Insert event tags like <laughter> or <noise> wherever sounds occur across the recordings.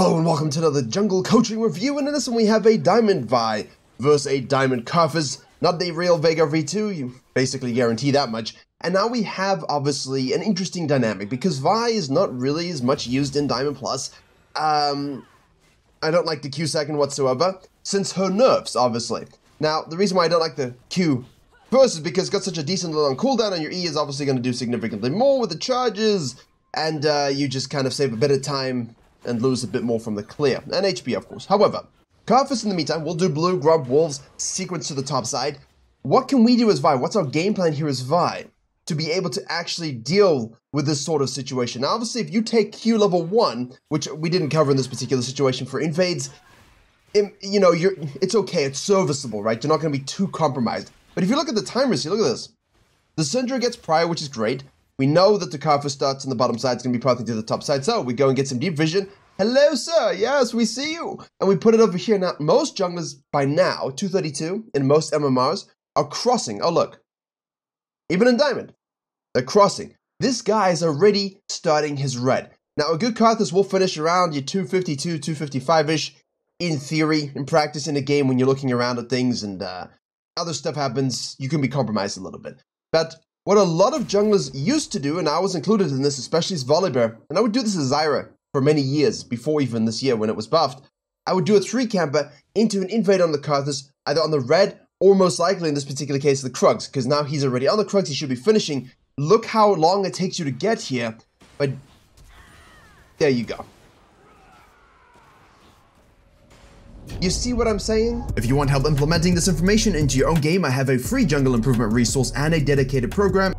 Hello and welcome to another Jungle Coaching Review, and in this one we have a Diamond Vi versus a Diamond Karthus, not the real Vega V2, you basically guarantee that much. And now we have, obviously, an interesting dynamic, because Vi is not really as much used in Diamond Plus. Um, I don't like the Q second whatsoever, since her nerfs, obviously. Now, the reason why I don't like the Q first is because it's got such a decent long cooldown, and your E is obviously going to do significantly more with the charges, and uh, you just kind of save a bit of time and lose a bit more from the clear, and HP of course. However, Karthus in the meantime will do blue, grub, wolves, sequence to the top side. What can we do as Vi? What's our game plan here as Vi? To be able to actually deal with this sort of situation. Now, obviously, if you take Q level 1, which we didn't cover in this particular situation for invades, you know, you're it's okay, it's serviceable, right? You're not going to be too compromised. But if you look at the timers here, look at this. The Syndra gets prior, which is great. We know that the Karthus starts on the bottom side. It's going to be pathing to the top side. So we go and get some deep vision. Hello, sir. Yes, we see you. And we put it over here. Now, most junglers by now, 232 in most MMRs, are crossing. Oh, look. Even in Diamond, they're crossing. This guy is already starting his red. Now, a good Karthus will finish around your 252, 255-ish in theory, in practice, in a game when you're looking around at things and uh, other stuff happens, you can be compromised a little bit. But what a lot of junglers used to do, and I was included in this, especially as Volibear, and I would do this as Zyra for many years, before even this year when it was buffed, I would do a three camper into an invade on the Karthus, either on the red or most likely in this particular case the Krugs, because now he's already on the Krugs, he should be finishing. Look how long it takes you to get here, but there you go. You see what I'm saying? If you want help implementing this information into your own game, I have a free jungle improvement resource and a dedicated program.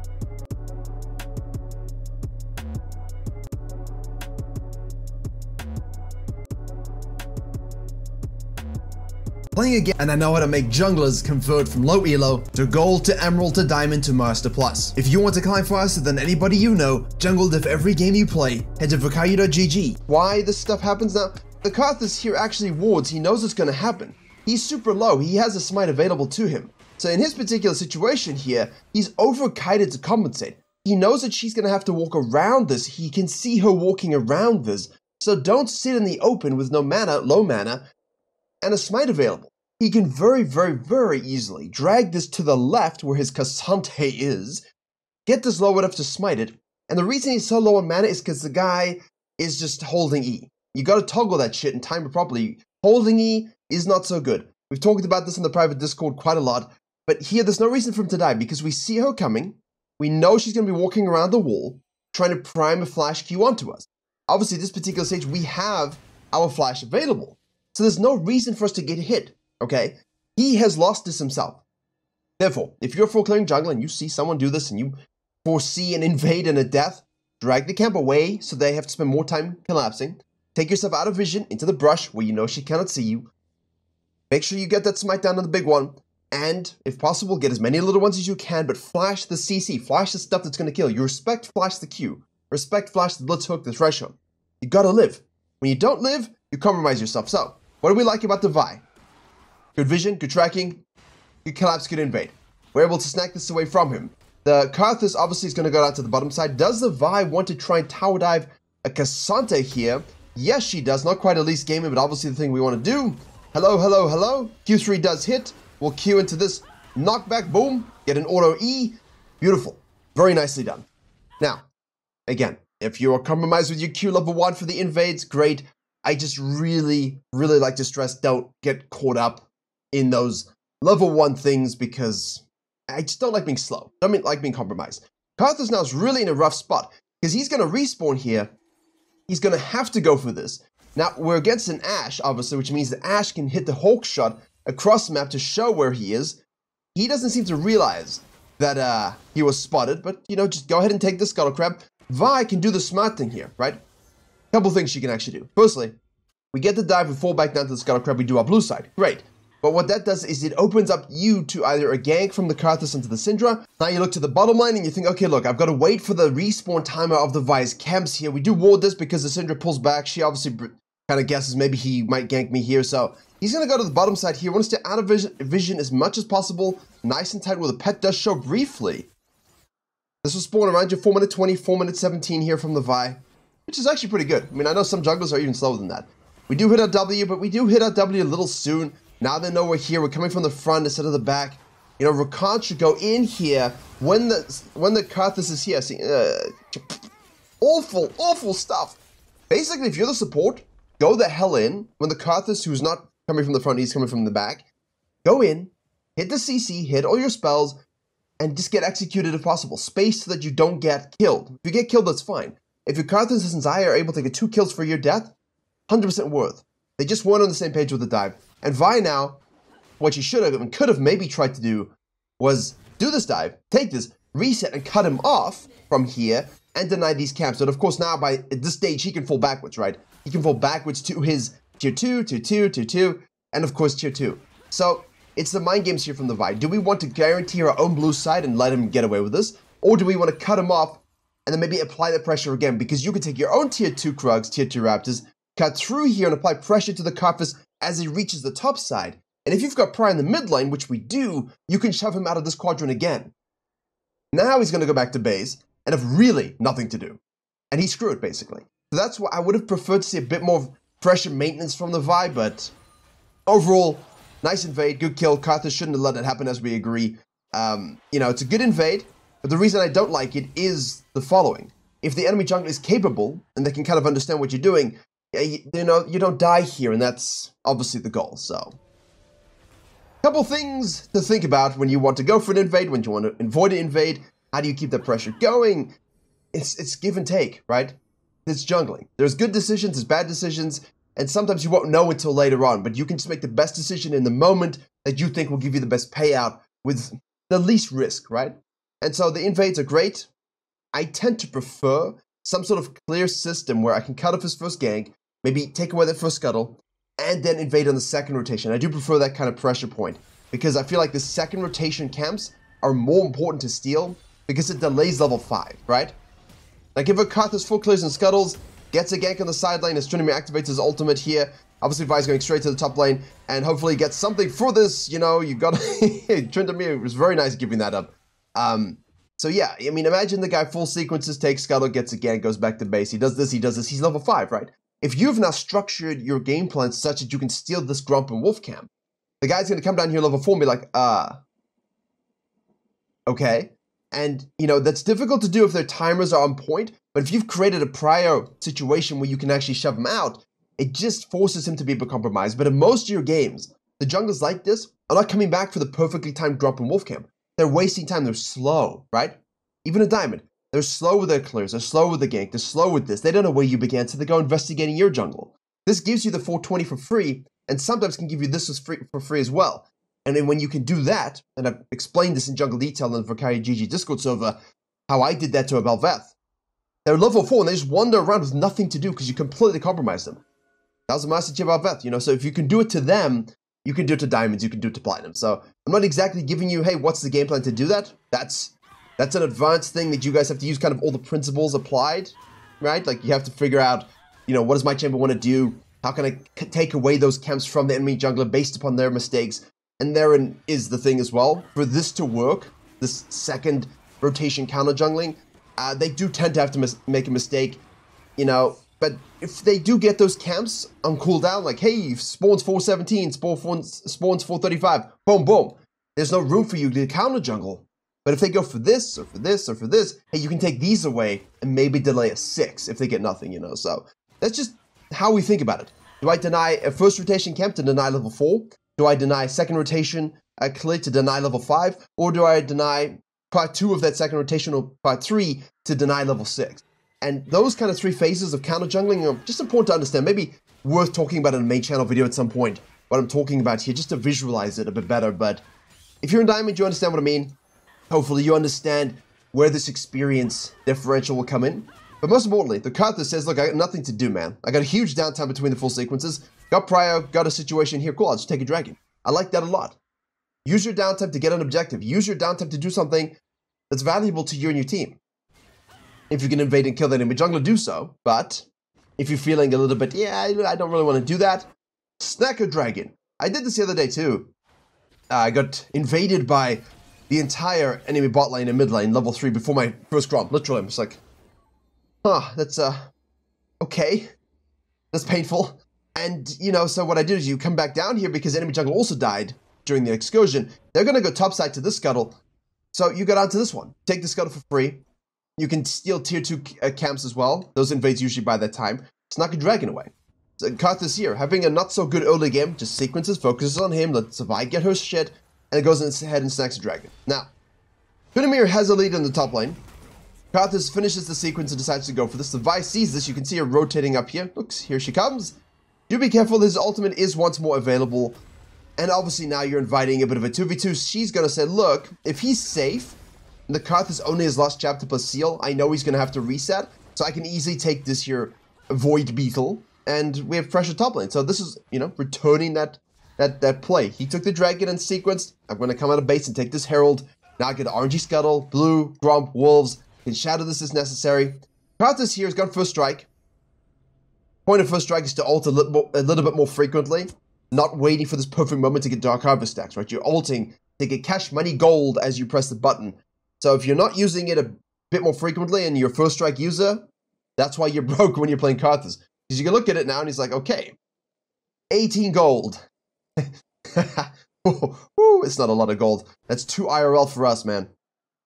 Playing again, and I know how to make junglers convert from low elo to gold to emerald to diamond to master plus. If you want to climb faster than anybody you know, jungle diff every game you play, head to virkayu.gg. Why this stuff happens now? The Karthus here actually wards, he knows it's going to happen. He's super low, he has a smite available to him. So in his particular situation here, he's overkited to compensate. He knows that she's going to have to walk around this, he can see her walking around this. So don't sit in the open with no mana, low mana, and a smite available. He can very, very, very easily drag this to the left where his K'Sante is, get this low enough to smite it, and the reason he's so low on mana is because the guy is just holding E. You gotta toggle that shit and time it properly. Holding E is not so good. We've talked about this in the private Discord quite a lot, but here there's no reason for him to die because we see her coming. We know she's gonna be walking around the wall, trying to prime a flash Q onto us. Obviously, this particular stage, we have our flash available. So there's no reason for us to get hit, okay? He has lost this himself. Therefore, if you're full clearing jungle and you see someone do this and you foresee an invade and a death, drag the camp away so they have to spend more time collapsing. Take yourself out of vision into the brush where you know she cannot see you. Make sure you get that smite down on the big one. And, if possible, get as many little ones as you can, but flash the CC. Flash the stuff that's going to kill. You respect flash the Q. Respect flash the Blitz Hook, the Threshold. You gotta live. When you don't live, you compromise yourself. So, what do we like about the Vi? Good vision, good tracking, good collapse, good invade. We're able to snack this away from him. The Karthus obviously is going to go down to the bottom side. Does the Vi want to try and tower dive a K'Sante here? Yes, she does. Not quite Elise gaming, but obviously the thing we want to do. Hello, hello, hello. Q3 does hit. We'll Q into this knockback. Boom. Get an auto E. Beautiful. Very nicely done. Now, again, if you are compromised with your Q level 1 for the invades, great. I just really, really like to stress don't get caught up in those level 1 things because I just don't like being slow. I don't like being compromised. Karthus now is really in a rough spot because he's going to respawn here he's going to have to go for this. Now, we're against an Ashe, obviously, which means that Ashe can hit the Hawkshot across the map to show where he is. He doesn't seem to realize that uh, he was spotted, but, you know, just go ahead and take the Scuttle Crab. Vi can do the smart thing here, right? Couple things she can actually do. Firstly, we get the dive and fall back down to the Scuttle Crab, we do our blue side. Great. But what that does is it opens up you to either a gank from the Karthus into the Syndra. Now you look to the bottom line and you think, okay, look, I've got to wait for the respawn timer of the Vi's camps here. We do ward this because the Syndra pulls back. She obviously kind of guesses maybe he might gank me here. So he's going to go to the bottom side here. Want to out of vision, vision as much as possible. Nice and tight where the pet does show briefly. This will spawn around your 4 minute 20, 4 minute 17 here from the Vi, which is actually pretty good. I mean, I know some junglers are even slower than that. We do hit our W, but we do hit our W a little soon. Now they know we're here. We're coming from the front instead of the back. You know, Rakan should go in here when the when the Karthus is here. See, uh, awful, awful stuff. Basically, if you're the support, go the hell in when the Karthus, who's not coming from the front, he's coming from the back. Go in, hit the CC, hit all your spells, and just get executed if possible. Space so that you don't get killed. If you get killed, that's fine. If your Karthus and Xayah are able to get two kills for your death, 100% worth. They just weren't on the same page with the dive. And Vi now, what she should have and could have maybe tried to do was do this dive, take this, reset, and cut him off from here and deny these camps. But of course, now by this stage, he can fall backwards, right? He can fall backwards to his tier 2, tier 2, tier 2, and of course, tier 2. So it's the mind games here from the Vi. Do we want to guarantee our own blue side and let him get away with this? Or do we want to cut him off and then maybe apply the pressure again? Because you could take your own tier 2 Krugs, tier 2 Raptors, cut through here and apply pressure to the Karthus as he reaches the top side. And if you've got Pry in the mid lane, which we do, you can shove him out of this quadrant again. Now he's going to go back to base and have really nothing to do. And he's screwed, basically. So that's why I would have preferred to see a bit more pressure maintenance from the Vi, but overall, nice invade, good kill. Karthus shouldn't have let it happen, as we agree. Um, you know, it's a good invade, but the reason I don't like it is the following. If the enemy jungle is capable, and they can kind of understand what you're doing, you, know, you don't die here, and that's obviously the goal, so. Couple things to think about when you want to go for an invade, when you want to avoid an invade. How do you keep that pressure going? It's it's give and take, right? It's jungling. There's good decisions, there's bad decisions, and sometimes you won't know until later on, but you can just make the best decision in the moment that you think will give you the best payout with the least risk, right? And so the invades are great. I tend to prefer some sort of clear system where I can cut off his first gank, maybe take away that first scuttle, and then invade on the second rotation. I do prefer that kind of pressure point because I feel like the second rotation camps are more important to steal because it delays level 5, right? Like if a Karthus full clears and scuttles, gets a gank on the side lane as Tryndamere activates his ultimate here. Obviously, Vi's going straight to the top lane and hopefully gets something for this. You know, you got <laughs> Tryndamere was very nice giving that up. Um, so yeah, I mean, imagine the guy full sequences, takes scuttle, gets a gank, goes back to base. He does this, he does this. He's level 5, right? If you've now structured your game plan such that you can steal this Gromp and Wolf camp, the guy's going to come down here level 4 and be like, uh, okay. And, you know, that's difficult to do if their timers are on point, but if you've created a prior situation where you can actually shove him out, it just forces him to be a compromised. But in most of your games, the junglers like this are not coming back for the perfectly timed Gromp and Wolf camp. They're wasting time. They're slow, right? Even a diamond. They're slow with their clears, they're slow with the gank, they're slow with this. They don't know where you began, so they go investigating your jungle. This gives you the 420 for free, and sometimes can give you this for free as well. And then when you can do that, and I've explained this in Jungle Detail on the Virkayu GG Discord server, how I did that to a Bel'Veth. They're level 4 and they just wander around with nothing to do because you completely compromise them. That was a Master Chief Bel'Veth, you know, so if you can do it to them, you can do it to Diamonds, you can do it to Platinum. So I'm not exactly giving you, hey, what's the game plan to do that? That's that's an advanced thing that you guys have to use kind of all the principles applied, right? Like you have to figure out, you know, what does my chamber want to do? How can I take away those camps from the enemy jungler based upon their mistakes? And therein is the thing as well. For this to work, this second rotation counter jungling, uh, they do tend to have to make a mistake, you know. But if they do get those camps on cooldown, like, hey, spawns 417, spawns, spawns 435, boom, boom. There's no room for you to counter jungle. But if they go for this or for this or for this, hey, you can take these away and maybe delay a six if they get nothing, you know. So that's just how we think about it. Do I deny a first rotation camp to deny level four? Do I deny second rotation a clear to deny level five? Or do I deny part two of that second rotation or part three to deny level six? And those kind of three phases of counter jungling are just important to understand. Maybe worth talking about in a main channel video at some point. What I'm talking about here, just to visualize it a bit better. But if you're in Diamond, you understand what I mean. Hopefully you understand where this experience differential will come in. But most importantly, the card that says, look, I got nothing to do, man. I got a huge downtime between the full sequences. Got prior, got a situation here. Cool, I'll just take a dragon. I like that a lot. Use your downtime to get an objective. Use your downtime to do something that's valuable to you and your team. If you can invade and kill the enemy jungler, do so. But if you're feeling a little bit, yeah, I don't really want to do that, snack a dragon. I did this the other day too. Uh, I got invaded by the entire enemy bot lane and mid lane, level 3, before my first Gromp. Literally, I'm just like, huh, that's, uh, okay. That's painful. And, you know, so what I did is you come back down here because enemy jungle also died during the excursion. They're going to go topside to this scuttle. So you go down to this one. Take the scuttle for free. You can steal tier 2 uh, camps as well. Those invades usually by that time. Snuck a dragon away. So Karthus here, having a not so good early game, just sequences, focuses on him, lets Vi get her shit, and it goes ahead and snacks a dragon. Now, Tryndamere has a lead in the top lane. Karthus finishes the sequence and decides to go for this. The Vi sees this, you can see her rotating up here. Looks, here she comes. Do be careful, his ultimate is once more available. And obviously now you're inviting a bit of a 2v2. She's gonna say, look, if he's safe, the Karthus only has Lost Chapter plus seal, I know he's gonna have to reset. So I can easily take this here Void Beetle, and we have pressure top lane. So this is, you know, returning that that that play. He took the dragon and sequenced. I'm gonna come out of base and take this Herald. Now I get RNG Scuttle, Blue, Gromp, Wolves, can shadow this as necessary. Karthus here has got first strike. Point of first strike is to ult a little, more, a little bit more frequently, not waiting for this perfect moment to get Dark Harvest stacks, right? You're ulting to get cash money gold as you press the button. So if you're not using it a bit more frequently and you're first strike user, that's why you're <laughs> broke when you're playing Karthus. Because you can look at it now and he's like, okay, 18 gold. <laughs> Ooh, it's not a lot of gold. That's two IRL for us, man.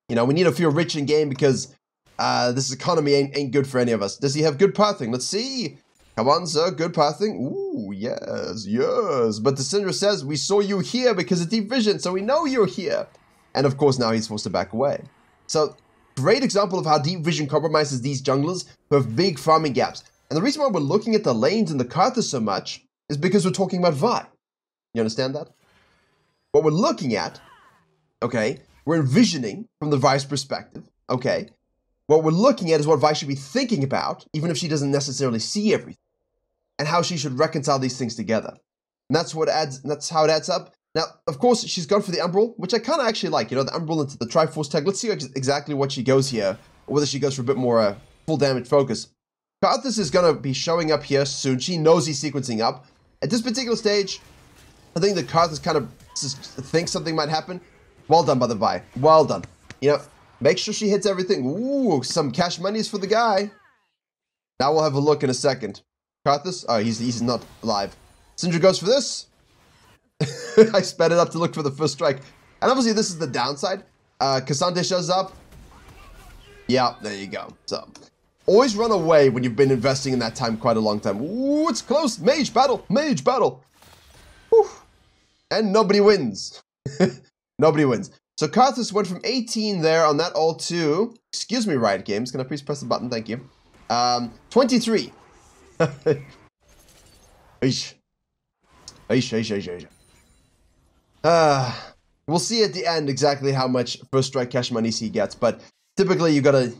You know, we need a few rich in game because uh, this economy ain't, ain't good for any of us. Does he have good pathing? Let's see. Come on, sir. Good pathing. Ooh, yes, yes. But the Syndra says, we saw you here because of deep vision, so we know you're here. And of course, now he's forced to back away. So, great example of how deep vision compromises these junglers who have big farming gaps. And the reason why we're looking at the lanes and the Karthus so much is because we're talking about Vi. You understand that? What we're looking at, okay, we're envisioning from the Vi's perspective, okay, what we're looking at is what Vi's should be thinking about, even if she doesn't necessarily see everything and how she should reconcile these things together. And that's what adds. That's how it adds up. Now, of course, she's gone for the Umbral, which I kind of actually like. You know, the Umbral into the Triforce tag. Let's see exactly what she goes here, or whether she goes for a bit more uh, full damage focus. Karthus is going to be showing up here soon. She knows he's sequencing up. At this particular stage, I think the Karthus kind of thinks something might happen. Well done by the Vi. Well done. You know, make sure she hits everything. Ooh, some cash monies for the guy. Now we'll have a look in a second. Karthus? Oh, he's, he's not alive. Syndra goes for this. <laughs> I sped it up to look for the first strike. And obviously this is the downside. Uh, K'Sante shows up. Yeah, there you go. So, always run away when you've been investing in that time quite a long time. Ooh, it's close. Mage battle. Mage battle. And nobody wins. <laughs> nobody wins. So Karthus went from 18 there on that all to, excuse me, Riot Games. Can I please press the button? Thank you. Um, 23. <laughs> Aish. Aish. Ah, we'll see at the end exactly how much first strike cash money he gets, but typically you gotta,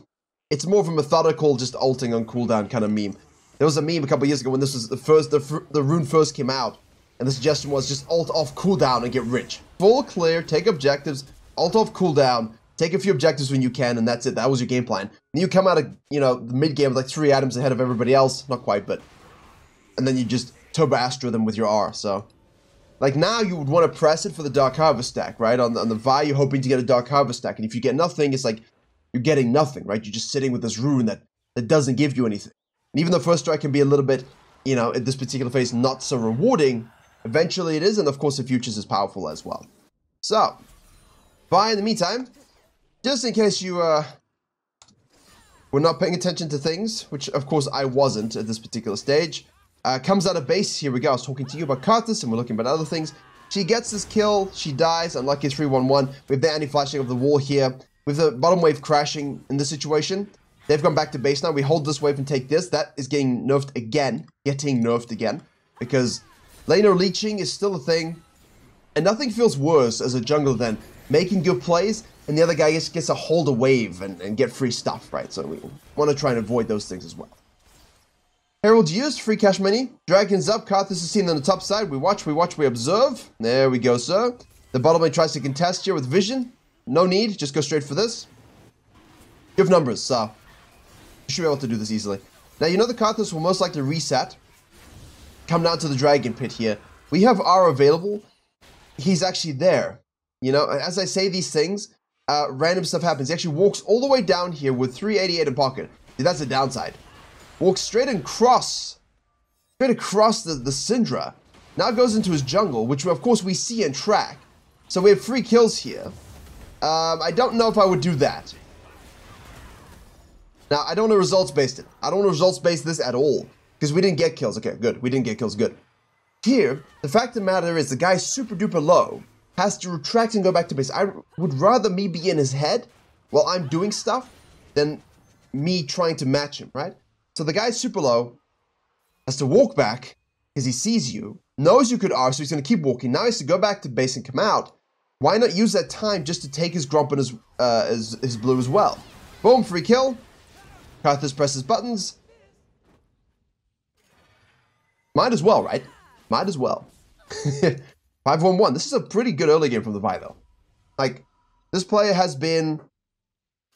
it's more of a methodical, just ulting on cooldown kind of meme. There was a meme a couple years ago when this was the first, the, the rune first came out, and the suggestion was just alt off cooldown and get rich. Full clear, take objectives, alt off cooldown, take a few objectives when you can, and that's it. That was your game plan. And you come out of, you know, the mid game with like three items ahead of everybody else. Not quite, but. And then you just Turbo Astra them with your R, so. Like now you would want to press it for the Dark Harvest stack, right? On, on the Vi, you're hoping to get a Dark Harvest stack. And if you get nothing, it's like you're getting nothing, right? You're just sitting with this rune that, that doesn't give you anything. And even though First Strike can be a little bit, you know, at this particular phase, not so rewarding, eventually it is. And of course, the Futures is powerful as well. So, Vi in the meantime, just in case you uh, were not paying attention to things, which of course I wasn't at this particular stage, uh, comes out of base. Here we go. I was talking to you about Karthus and we're looking about other things. She gets this kill. She dies. Unlucky 3-1-1. We have the anti-flashing of the wall here. With the bottom wave crashing in this situation, they've gone back to base now. We hold this wave and take this. That is getting nerfed again. Getting nerfed again. Because laner leeching is still a thing. And nothing feels worse as a jungler than making good plays and the other guy gets, gets to hold a wave and, and get free stuff, right? So we want to try and avoid those things as well. Herald used, free cash money. Dragons up, Karthus is seen on the top side. We watch, we watch, we observe. There we go, sir. The bottom lane tries to contest here with vision. No need, just go straight for this. Give numbers, so you should be able to do this easily. Now, you know the Karthus will most likely reset. Come down to the Dragon Pit here. We have R available. He's actually there. You know, as I say these things, uh, random stuff happens. He actually walks all the way down here with 388 in pocket. That's the downside. Walks straight and cross. straight across the, the Syndra. Now goes into his jungle, which of course we see and track. So we have three kills here. Um, I don't know if I would do that. Now, I don't want to results-based it. I don't want to results-base this at all. Because we didn't get kills. Okay, good. We didn't get kills. Good. Here, the fact of the matter is the guy's super duper low has to retract and go back to base. I would rather me be in his head while I'm doing stuff than me trying to match him, right? So the guy's super low, has to walk back because he sees you, knows you could R, so he's going to keep walking. Now he has to go back to base and come out. Why not use that time just to take his Gromp and his, uh, his, his blue as well? Boom, free kill. Karthus presses buttons. Might as well, right? Might as well. <laughs> 5-1-1. This is a pretty good early game from the Vi, though. Like, this player has been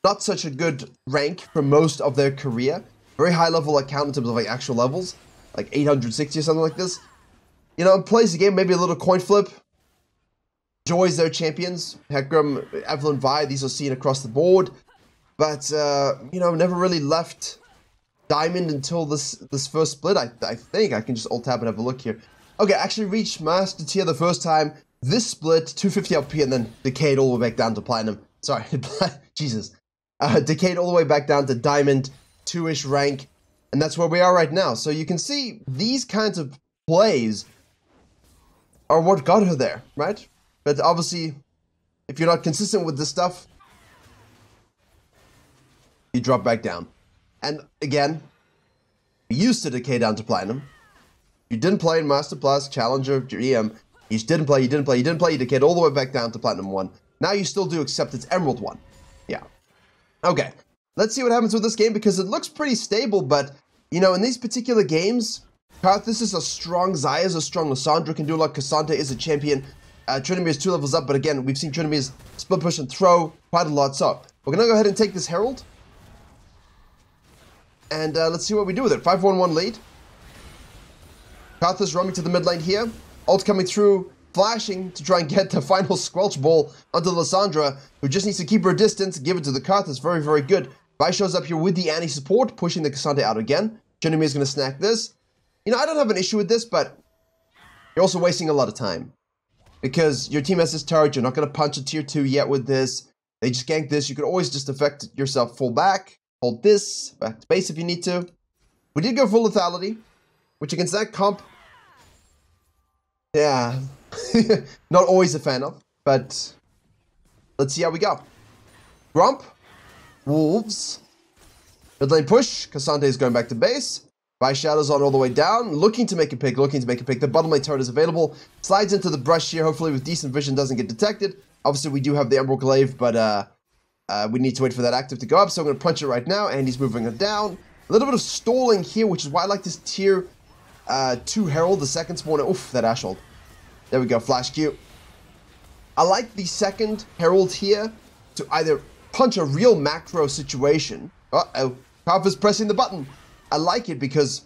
not such a good rank for most of their career. Very high level account in terms of like actual levels. Like 860 or something like this. You know, plays the game, maybe a little coin flip. Enjoys their champions. Hecarim, Evelynn, Vi, these are seen across the board. But, uh, you know, never really left Diamond until this this first split, I, I think. I can just alt-tab and have a look here. Okay, actually reached Master Tier the first time. This split, 250 LP, and then decayed all the way back down to Platinum. Sorry, <laughs> Jesus. Uh, decayed all the way back down to Diamond, 2-ish rank. And that's where we are right now. So you can see these kinds of plays are what got her there, right? But obviously, if you're not consistent with this stuff, you drop back down. And again, you used to decay down to platinum. You didn't play in Master Plus, Challenger, GM. You didn't play, you didn't play, you didn't play, you decayed all the way back down to Platinum 1. Now you still do, except it's Emerald 1. Yeah. Okay. Let's see what happens with this game, because it looks pretty stable, but, you know, in these particular games, Karthus is a strong, Xayah is a strong, Lissandra can do a lot, K'Sante is a champion, uh, Tryndamere is two levels up, but again, we've seen Tryndamere's split push and throw quite a lot, so we're gonna go ahead and take this Herald, and uh, let's see what we do with it. 5-1-1 lead. Karthus roaming to the mid lane here. Ult coming through, flashing to try and <laughs> get the final Squelch Ball onto Lissandra, who just needs to keep her distance, give it to the Karthus. Very, very good. Vi shows up here with the Annie support, pushing the K'Sante out again. Tryndamere is going to snack this. You know, I don't have an issue with this, but you're also wasting a lot of time. Because your team has this turret, you're not going to punch a tier 2 yet with this. They just gank this. You could always just affect yourself full back. Hold this, back to base if you need to. We did go full lethality, which against that comp, yeah, <laughs> not always a fan of, but let's see how we go. Gromp, Wolves, mid lane push, K'Sante is going back to base. By Shadows on all the way down, looking to make a pick, looking to make a pick. The bottom lane turret is available. Slides into the brush here, hopefully with decent vision doesn't get detected. Obviously, we do have the Emerald Glaive, but uh, uh, we need to wait for that active to go up, so I'm going to punch it right now, and he's moving it down. A little bit of stalling here, which is why I like this tier uh, 2 Herald, the second spawner. Oof, that Ashold. There we go, Flash Q. I like the second Herald here to either punch a real macro situation. Uh-oh, is pressing the button. I like it because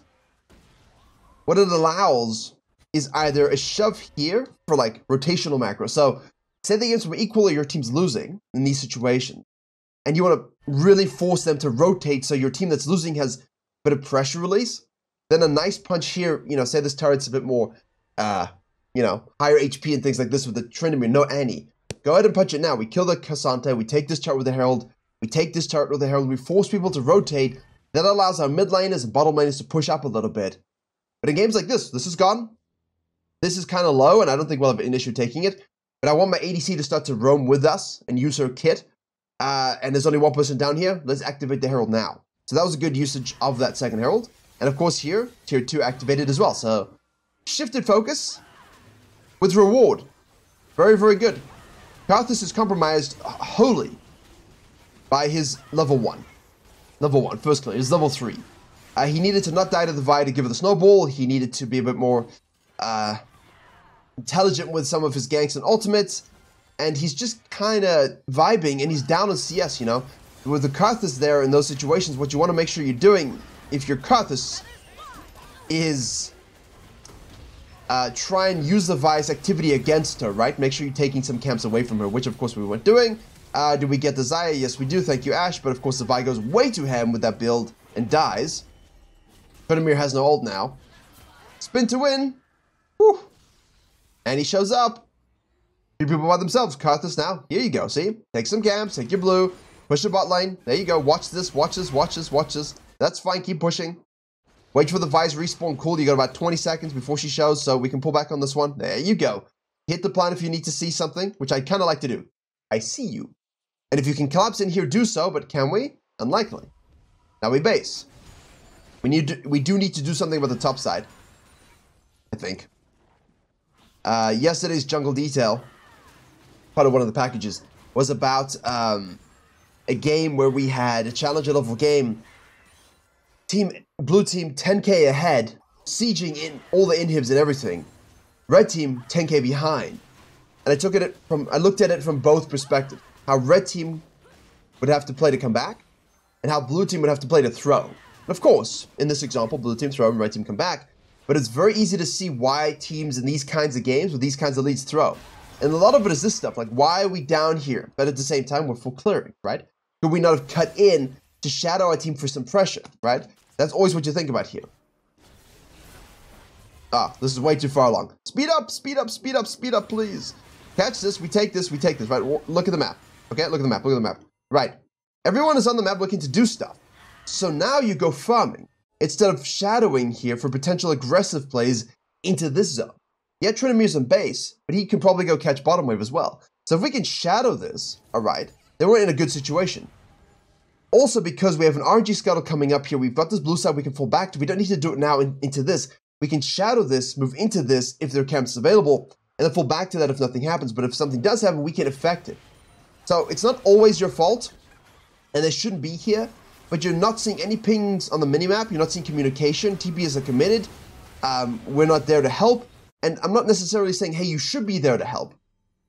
what it allows is either a shove here for like rotational macro. So say the games were equal or your team's losing in these situations and you want to really force them to rotate so your team that's losing has a bit of pressure release, then a nice punch here, you know, say this turret's a bit more, uh, you know, higher HP and things like this with the Tryndamere, no Annie. Go ahead and punch it now. We kill the K'Sante, we take this turret with the Herald, we take this turret with the Herald, we force people to rotate. That allows our mid laners and bottom laners to push up a little bit. But in games like this, this is gone. This is kind of low, and I don't think we'll have an issue taking it. But I want my ADC to start to roam with us and use her kit uh, and there's only one person down here, let's activate the Herald now. So that was a good usage of that second Herald. And of course here, tier 2 activated as well. So shifted focus with reward. Very, very good. Karthus is compromised wholly by his level 1. Level 1, first clear, is level 3. Uh, he needed to not die to the Vi to give it the snowball. He needed to be a bit more uh, intelligent with some of his ganks and ultimates and he's just kind of vibing, and he's down on CS, you know? With the Karthus there in those situations, what you want to make sure you're doing, if you're Karthus, is uh, try and use the Vi's activity against her, right? Make sure you're taking some camps away from her, which of course we weren't doing. Uh, do we get the Xayah? Yes, we do. Thank you, Ashe. But of course, the Vi goes way too ham with that build and dies. Tryndamere has no ult now. Spin to win. And he shows up. Three people by themselves. Karthus now. Here you go. See? Take some camps. Take your blue. Push the bot lane. There you go. Watch this. Watch this. Watch this. Watch this. That's fine. Keep pushing. Wait for the Vi's respawn. Cool. You got about 20 seconds before she shows, so we can pull back on this one. There you go. Hit the plan if you need to see something, which I kind of like to do. I see you. And if you can collapse in here, do so, but can we? Unlikely. Now we base. We need to, we do need to do something about the top side. I think. Uh, yesterday's jungle detail, part of one of the packages, was about um, a game where we had a challenger level game. Team blue team 10k ahead, sieging in all the inhibs and everything. Red team 10k behind. And I took it from I looked at it from both perspectives. How red team would have to play to come back, and how blue team would have to play to throw. And of course, in this example, blue team throw and red team come back. But it's very easy to see why teams in these kinds of games with these kinds of leads throw. And a lot of it is this stuff, like why are we down here? But at the same time, we're full clearing, right? Could we not have cut in to shadow our team for some pressure, right? That's always what you think about here. Ah, this is way too far along. Speed up, speed up, speed up, speed up, please. Catch this, we take this, we take this, right? Look at the map. Okay, look at the map, look at the map. Right. Everyone is on the map looking to do stuff. So now you go farming instead of shadowing here for potential aggressive plays into this zone. Yeah, Tryndamere's in base, but he can probably go catch bottom wave as well. So if we can shadow this, alright, then we're in a good situation. Also, because we have an RNG scuttle coming up here, we've got this blue side we can fall back to. We don't need to do it now in, into this. We can shadow this, move into this if their are camps available, and then fall back to that if nothing happens. But if something does happen, we can affect it. So it's not always your fault, and they shouldn't be here, but you're not seeing any pings on the minimap. You're not seeing communication. TPs are committed. Um, we're not there to help. And I'm not necessarily saying, hey, you should be there to help.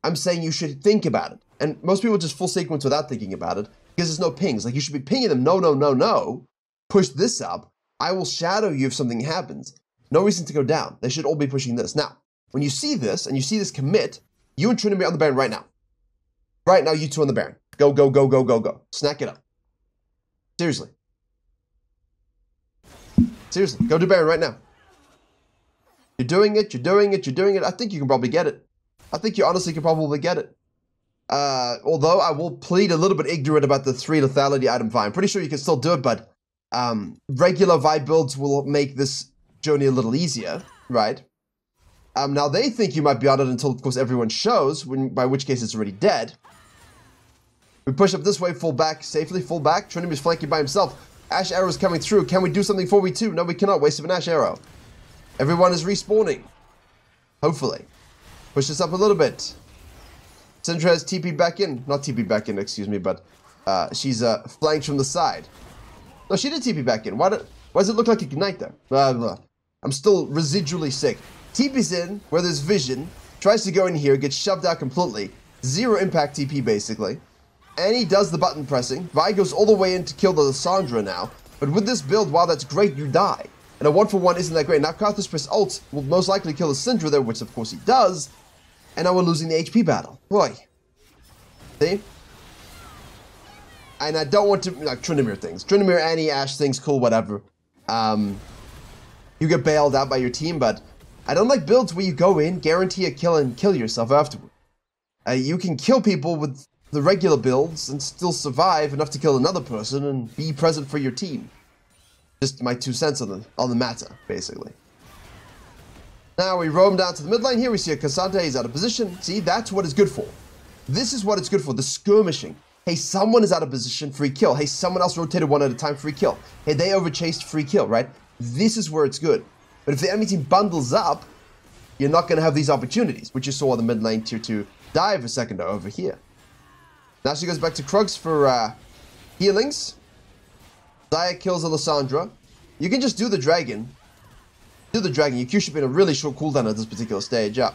I'm saying you should think about it. And most people just full sequence without thinking about it because there's no pings. Like you should be pinging them, no, no, no, no. Push this up. I will shadow you if something happens. No reason to go down. They should all be pushing this. Now, when you see this and you see this commit, you and Trinity on the Baron right now. Right now, you two on the Baron. Go, go, go, go, go, go. Snack it up. Seriously. Seriously, go to Baron right now. You're doing it, you're doing it, you're doing it. I think you can probably get it. I think you honestly can probably get it. Uh, although I will plead a little bit ignorant about the three lethality item five. I'm pretty sure you can still do it, but um, regular vibe builds will make this journey a little easier, right? Um, now they think you might be on it until, of course, everyone shows, when, by which case it's already dead. We push up this way, full back, safely, full back. Trinity is flanking by himself. Ashe arrow is coming through. Can we do something for we 2 No, we cannot. Waste of an Ashe arrow. Everyone is respawning. Hopefully. Push this up a little bit. Syndra has TP back in. Not TP back in, excuse me, but uh, she's uh, flanked from the side. No, she did TP back in. Why, did, why does it look like Ignite there? Blah, blah. I'm still residually sick. TP's in, where there's vision, tries to go in here, gets shoved out completely. Zero impact TP, basically. And he does the button pressing. Vi goes all the way in to kill the Lissandra now. But with this build, while that's great, you die. And a one for one isn't that great. Now Karthus press ult will most likely kill a Syndra there, which of course he does. And now we're losing the HP battle. Boy. See? And I don't want to, like, Tryndamere things. Tryndamere, Annie, Ashe things, cool, whatever. Um, you get bailed out by your team, but I don't like builds where you go in, guarantee a kill, and kill yourself afterward. Uh, you can kill people with the regular builds and still survive enough to kill another person and be present for your team. Just my two cents on the, on the matter, basically. Now we roam down to the midline here. We see a K'Sante. He's out of position. See, that's what it's good for. This is what it's good for. The skirmishing. Hey, someone is out of position, free kill. Hey, someone else rotated one at a time, free kill. Hey, they overchased, free kill, right? This is where it's good. But if the enemy team bundles up, you're not going to have these opportunities, which you saw the mid lane tier 2 dive a second over here. Now she goes back to Krugs for uh, healings. Xayah kills Lissandra. You can just do the dragon. Do the dragon. Your Q should be in a really short cooldown at this particular stage. Yeah.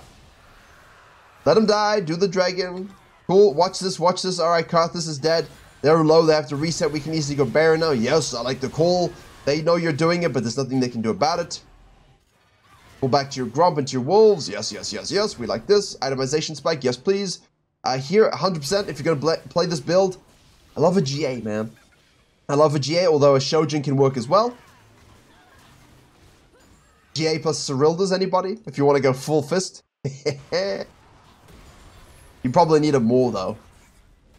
Let him die. Do the dragon. Cool. Watch this. Watch this. All right, Karthus is dead. They're low. They have to reset. We can easily go Baron now. Yes, I like the call. They know you're doing it, but there's nothing they can do about it. Go back to your Gromp and to your Wolves. Yes, yes, yes, yes. We like this. Itemization spike. Yes, please. Uh, here, 100% if you're going to play this build. I love a GA, man. I love a GA, although a Shojin can work as well. GA plus Serylda's anybody? If you want to go full fist. <laughs> you probably need a more though.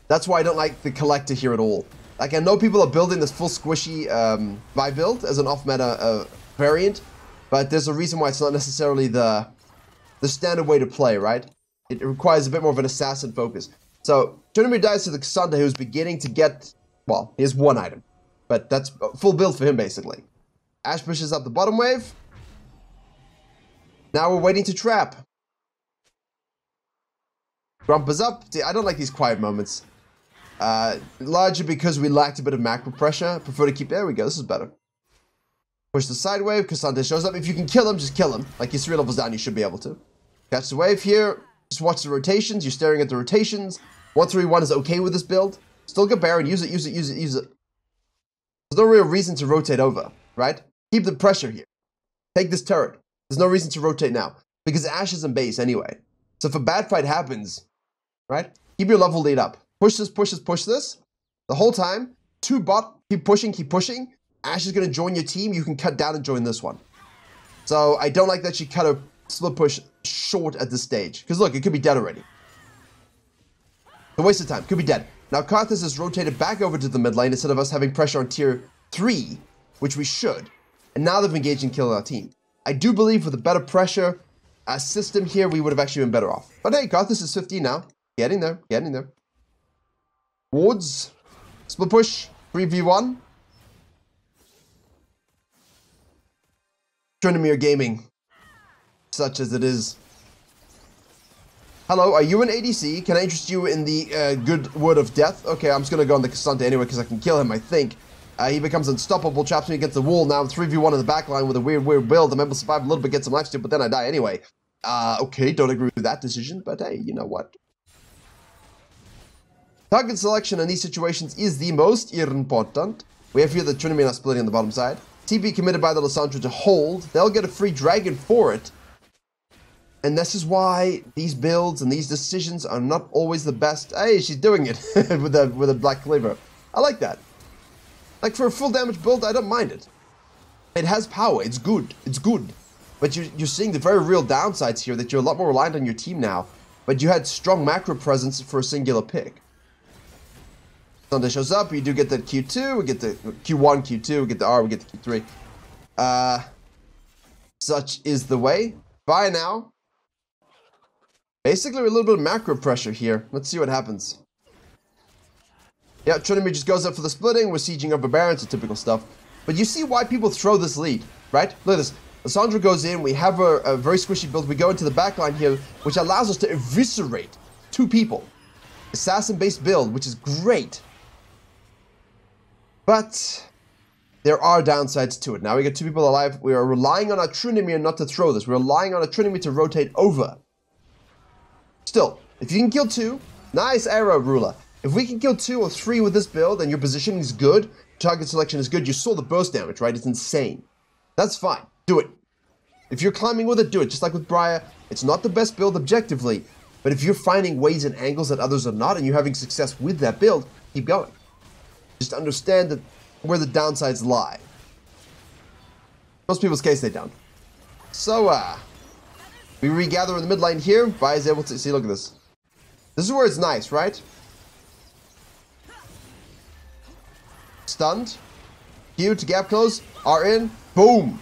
That's why I don't like the collector here at all. Like I know people are building this full squishy um, Vi build as an off-meta uh, variant, but there's a reason why it's not necessarily the the standard way to play, right? It requires a bit more of an assassin focus. So Tryndamere dies to the K'Sante who's beginning to get, well, he has one item, but that's full build for him basically. Ashe pushes up the bottom wave. Now we're waiting to trap. Gromp is up. I don't like these quiet moments. Uh, largely because we lacked a bit of macro pressure. Prefer to keep, there we go, this is better. Push the side wave, K'Sante shows up. If you can kill him, just kill him. Like he's three levels down, you should be able to. Catch the wave here. Just watch the rotations. You're staring at the rotations. 131 is okay with this build. Still get Baron. Use it, use it, use it, use it. There's no real reason to rotate over, right? Keep the pressure here. Take this turret. There's no reason to rotate now. Because Ashe is in base anyway. So if a bad fight happens, right? Keep your level lead up. Push this, push this, push this. The whole time. Two bot. Keep pushing, keep pushing. Ashe is going to join your team. You can cut down and join this one. So I don't like that she cut a split push short at this stage. Because look, it could be dead already. A waste of time. Could be dead. Now Karthus is rotated back over to the mid lane instead of us having pressure on tier 3, which we should. And now they've engaged in killing our team. I do believe with a better pressure a system here, we would have actually been better off. But hey, Karthus is 15 now. Getting there, getting there. Wards. Split push. 3v1. Tryndamere Gaming. Such as it is. Hello, are you an ADC? Can I interest you in the uh, good word of death? Okay, I'm just gonna go on the K'Sante anyway because I can kill him, I think. Uh, he becomes unstoppable, traps me against the wall. Now I'm 3v1 in the backline with a weird, weird build. I'm able to survive a little bit, get some lifesteal, but then I die anyway. Uh, okay, don't agree with that decision, but hey, you know what? Target selection in these situations is the most important. We have here the Tryndamere not splitting on the bottom side. TP committed by the Lissandra to hold. They'll get a free dragon for it. And this is why these builds and these decisions are not always the best. Hey, she's doing it <laughs> with a with a black cleaver. I like that. Like for a full damage build, I don't mind it. It has power. It's good. It's good. But you're, you're seeing the very real downsides here that you're a lot more reliant on your team now. But you had strong macro presence for a singular pick. Sunday shows up. We do get the Q2. We get the Q1, Q2. We get the R. We get the Q3. Uh, such is the way. Bye now. Basically, a little bit of macro pressure here. Let's see what happens. Yeah, Tryndamere just goes up for the splitting. We're sieging over Barons, typical stuff. But you see why people throw this lead, right? Look at this. Lissandra goes in. We have a, a very squishy build. We go into the backline here, which allows us to eviscerate two people. Assassin-based build, which is great. But there are downsides to it. Now we got two people alive. We are relying on our Tryndamere not to throw this. We're relying on a Tryndamere to rotate over. Still, if you can kill two, nice arrow, Ruler. If we can kill two or three with this build and your positioning is good, target selection is good, you saw the burst damage, right? It's insane. That's fine. Do it. If you're climbing with it, do it. Just like with Briar, it's not the best build objectively, but if you're finding ways and angles that others are not and you're having success with that build, keep going. Just understand that where the downsides lie. Most people's case, they don't. So, uh, we regather in the mid lane here. Vi is able to see. Look at this. This is where it's nice, right? Stunned. Q to gap close. R in. Boom.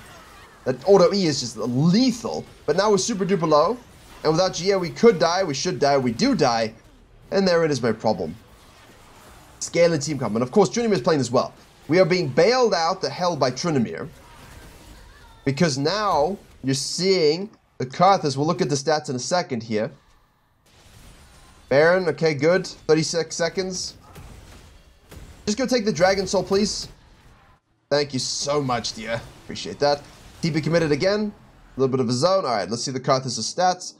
That auto E is just lethal. But now we're super duper low. And without GA, we could die. We should die. We do die. And there it is my problem. Scaling team comp. And of course, Tryndamere is playing as well. We are being bailed out the hell by Tryndamere. Because now you're seeing the Karthus, we'll look at the stats in a second here. Baron, okay, good. 36 seconds. Just go take the Dragon Soul, please. Thank you so much, dear. Appreciate that. TP committed again. A little bit of a zone. All right, let's see the Karthus' stats.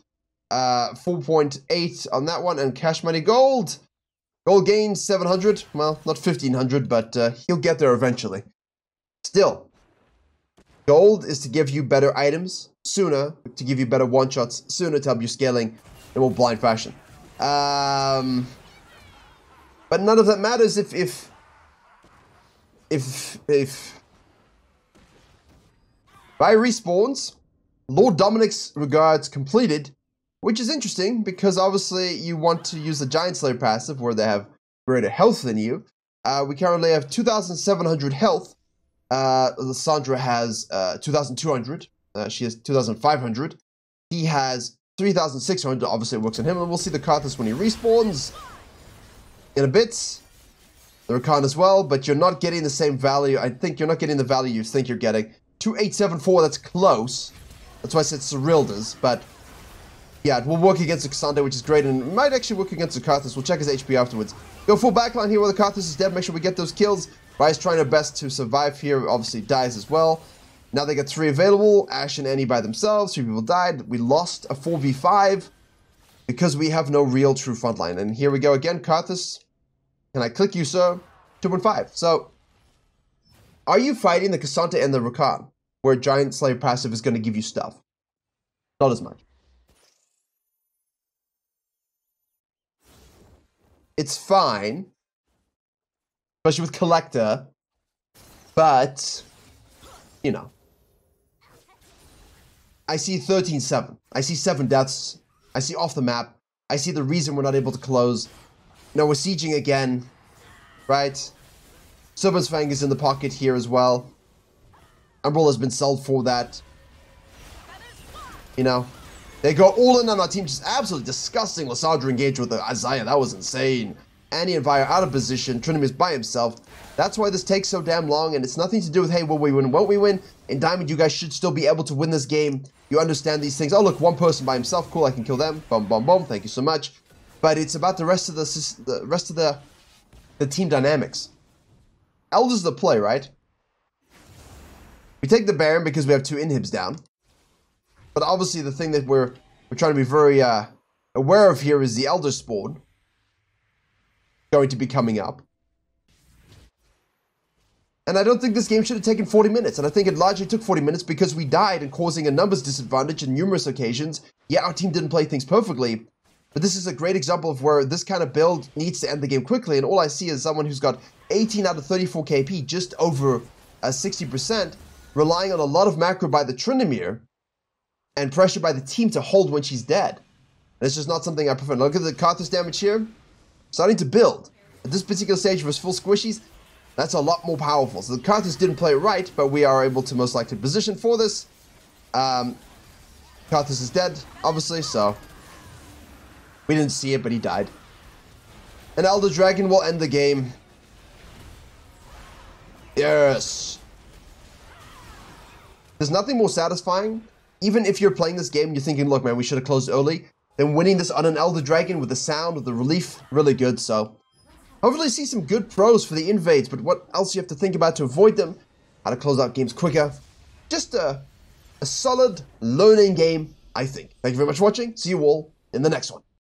Uh, 4.8 on that one, and cash money gold. Gold gain 700. Well, not 1500, but uh, he'll get there eventually. Still, gold is to give you better items sooner to give you better one-shots sooner to help you scaling in more blind fashion. Um, but none of that matters if if if if By respawns, Lord Dominik's regards completed, which is interesting because obviously you want to use the Giant Slayer passive where they have greater health than you. Uh, we currently have 2,700 health. Uh, Lissandra has uh, 2,200. Uh, she has 2,500. He has 3,600. Obviously, it works on him. And we'll see the Karthus when he respawns in a bit. The Rakan as well, but you're not getting the same value. I think you're not getting the value you think you're getting. 2874, that's close. That's why I said Serylda's, but yeah, it will work against K'Sante, which is great, and it might actually work against the Karthus. We'll check his HP afterwards. Go full backline here while the Karthus is dead. Make sure we get those kills. Ryze trying her best to survive here. Obviously dies as well. Now they got three available. Ashe and Annie by themselves. Three people died. We lost a 4v5 because we have no real true frontline. And here we go again. Karthus. Can I click you, sir? 2.5. So, are you fighting the K'Sante and the Rakan? Where Giant Slayer passive is going to give you stuff? Not as much. It's fine. Especially with Collector. But, you know. I see 13-7. I see 7 deaths. I see off the map. I see the reason we're not able to close. No, we're sieging again. Right? Serpent's Fang is in the pocket here as well. Umbrella has been sold for that. You know, they go all in on our team, just absolutely disgusting. Lissandra engaged with the Xayah, that was insane. Annie and Vi are out of position, Trinity's by himself. That's why this takes so damn long, and it's nothing to do with, hey, will we win, won't we win? In Diamond, you guys should still be able to win this game. You understand these things. Oh, look, one person by himself, cool, I can kill them. Boom, boom, boom, thank you so much. But it's about the rest of the, the rest of the, the team dynamics. Elder's the play, right? We take the Baron because we have two inhibs down. But obviously the thing that we're we're trying to be very uh, aware of here is the Elder Spawn going to be coming up. And I don't think this game should have taken 40 minutes. And I think it largely took 40 minutes because we died and causing a numbers disadvantage in numerous occasions. Yeah, our team didn't play things perfectly. But this is a great example of where this kind of build needs to end the game quickly. And all I see is someone who's got 18 out of 34 KP, just over uh, a 60%, relying on a lot of macro by the Tryndamere and pressure by the team to hold when she's dead. And it's just not something I prefer. Look at the Karthus damage here. Starting to build. At this particular stage versus full squishies, that's a lot more powerful. So the Karthus didn't play right, but we are able to most likely position for this. Um, Karthus is dead, obviously, so we didn't see it, but he died. And Elder Dragon will end the game. Yes. There's nothing more satisfying even if you're playing this game you're thinking, look, man, we should have closed early, then winning this on an Elder Dragon with the sound, with the relief, really good. So, hopefully see some good pros for the invades, but what else you have to think about to avoid them, how to close out games quicker. Just a, a solid learning game, I think. Thank you very much for watching. See you all in the next one.